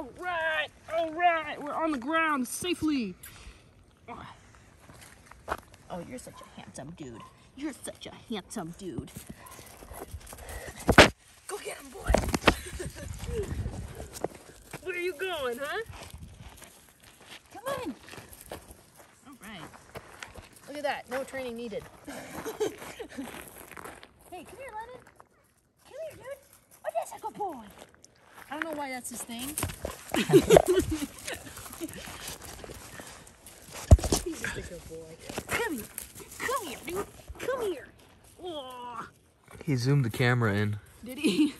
All right, all right, we're on the ground safely. Oh, you're such a handsome dude. You're such a handsome dude. Go get him, boy. Where are you going, huh? Come on. All right. Look at that. No training needed. hey, come here, Lennon. Come here, dude. Oh, that's a good boy. I don't know why that's his thing. He's just a good boy. Come here. Come here, dude. Come here. Oh, He zoomed the camera in. did he?